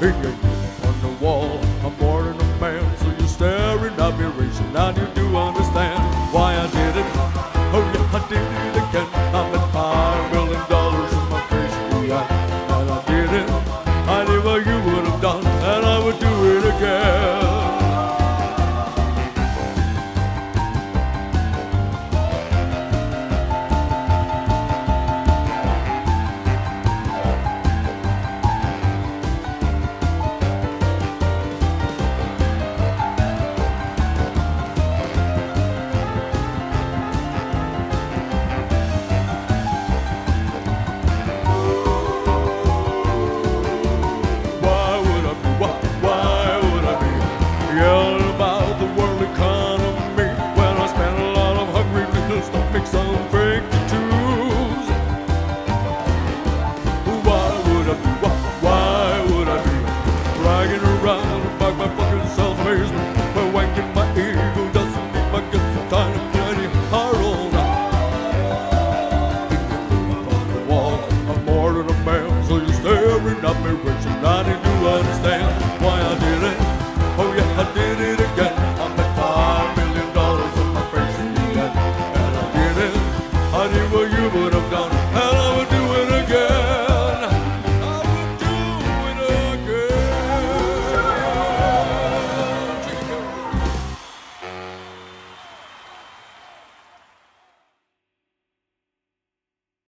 hey, hey, on the wall. I'm more than a man, so you're staring admiration, racing, and you do understand. Bragging around about my fucking self-amazement? But wanking my ego doesn't mean my guts are tiny, bloody hard all. On the wall, I'm more than a man, so you're staring at me, wishing I didn't understand why I did it. Oh yeah, I did it again. I bet five million dollars on my face again, and I did it. I did what you would